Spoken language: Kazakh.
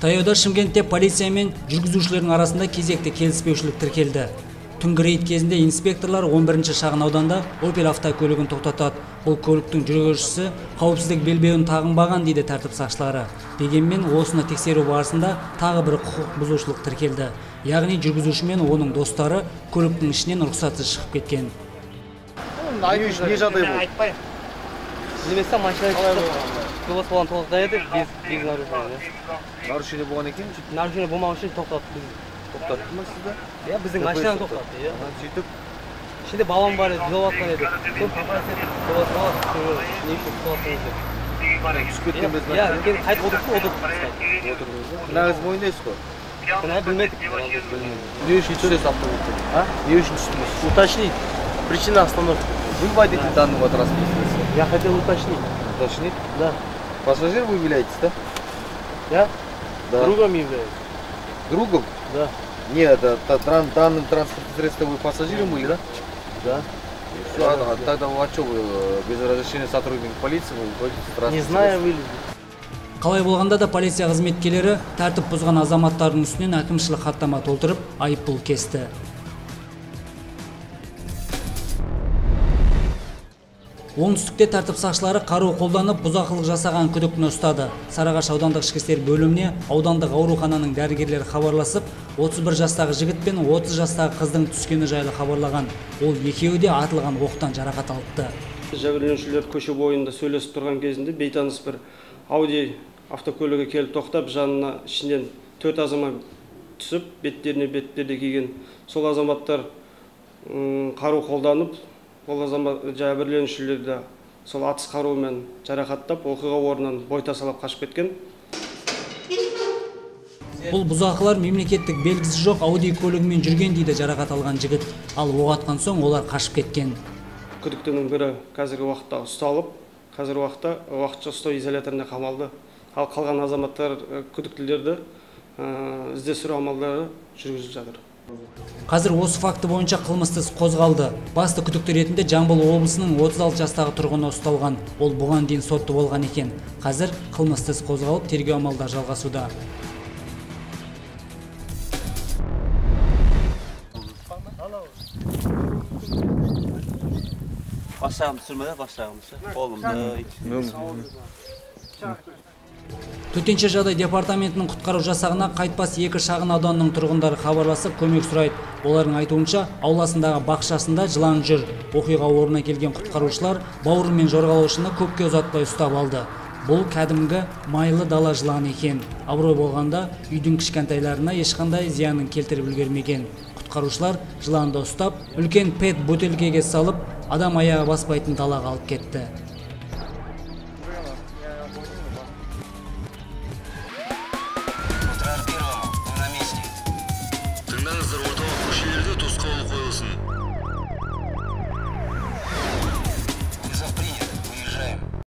таяуда шымкентте полиция мен жүргізушілердің арасында кезекті келіспеушілік тіркелді. Түнгі рейд кезінде инспекторлар 11 шағын ауданда опель автокөлігін тоқтатады. Бұл көліктің жүргізушісі қауіпсіздік белбеуін тағынбаған дейді тәртіп сақшылары. Дегенмен осыны тексеру барысында тағы бір құқық бұзушылық тіркелді. Яғни жүргізуші мен оның достары көліктің ішінен рұқсатсыз шығып кеткен. Не жағдай болды? Айтпаймын немесе машина жолбас болған тоқтатар едік без без нарушения нарушение болған екен нарушение болмау үшін тоқтатты біз тоқтатты ма сізді иә біздің машинаны тоқтатты иә сөйтіп ішінде балам бар еді жылап жатқан еді соны не үшін тоқтаттыңыз деп түсіп кеткен без иә кейін қайтып отырдық отырдық отырдыңыз ба кінәңізді мойындайсыз ғой кінә білмедік не үшін түсесіз автобустан а не үшін түстіңіз уточнить причина остановки вы водитель данного средства я хотел уточнить уточнить да пассажир вы являетесь да? Я? Да. Другом являюсь. Другом? Да. Нет да, та- тран- данным транспортным средством вы пассажиром были да? Да. Ладно, а тогда вы, а что вы без разрешения сотрудника полиции вы водите не средство? вылезли қалай болғанда да полиция қызметкерлері тәртіп бұзған азаматтардың үстінен әкімшілік хаттама толтырып айыппұл кесті. Оңтүстікте тәртіп сақшылары қару қолданып бұзақылық жасаған күдіктіні ұстады. Сарыағаш аудандық ішкі істер бөліміне аудандық аурухананың дәрігерлері хабарласып 31 жастағы жігіт пен 30 жастағы қыздың түскені жайлы хабарлаған. Ол екеуі де атылған оқтан жарақат алыпты. Жәбірленушілер көше бойында сөйлесіп тұрған кезінде бейтаныс бір ауди автокөлігі келіп тоқтап жанына ішінен төрт азамат түсіп беттеріне бетперде киген. Сол азаматтар қару қолданып ол азамат жәбірленушілерді сол атыс қаруымен жарақаттап оқиға орнынан бой тасалап қашып кеткен. Бұл бұзақылар мемлекеттік белгісі жоқ ауди көлігімен жүрген дейді жарақат алған жігіт. Ал оқ атқан соң олар қашып кеткен. Күдіктінің бірі қазіргі уақытта ұсталып қазіргі уақытта уақытша ұстау изоляторына қамалды. Ал қалған азаматтар күдіктілерді іздестіру амалдары жүргізіліп жатыр. Қазір осы факті бойынша қылмысты іс қозғалды. Басты күдікті ретінде жамбыл облысының 36 жастағы тұрғыны ұсталған. Ол бұған дейін сотты болған екен. Қазір қылмысты іс қозғалып тергеу амалдары жалғасуда. Бас жағымды түсірме бас жағымды ше қолымды төтенше жағдай департаментінің құтқару жасағына қайтпас екі шағын ауданның тұрғындары хабарласып көмек сұрайды. Олардың айтуынша ауласындағы бақшасында жылан жүр. Оқиға орнына келген құтқарушылар бауыры мен жорғалаушыны көпке ұзатпай ұстап алды. Бұл кәдімгі майлы дала жыланы екен. Абырой болғанда үйдің кішкентайларына ешқандай зиянын келтіріп үлгермеген. Құтқарушылар жыланды ұстап үлкен пет бөтелкеге салып адам аяғы баспайтын далаға алып кетті.